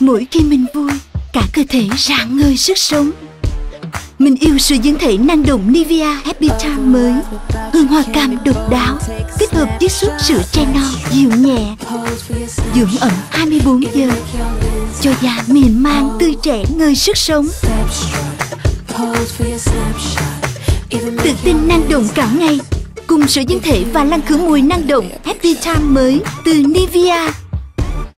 Mỗi khi mình vui. Cả cơ thể rạng ngời sức sống. Mình yêu sự dưỡng thể năng động Nivea Happy Time mới. Hương hoa cam độc đáo, Kết hợp chiết xuất sữa chai no dịu nhẹ. Dưỡng ẩm 24 giờ, Cho da mềm màng, tươi trẻ ngời sức sống. Tự tin năng động cả ngày, Cùng sữa dưỡng thể và lăn khử mùi năng động Happy Time mới từ Nivea.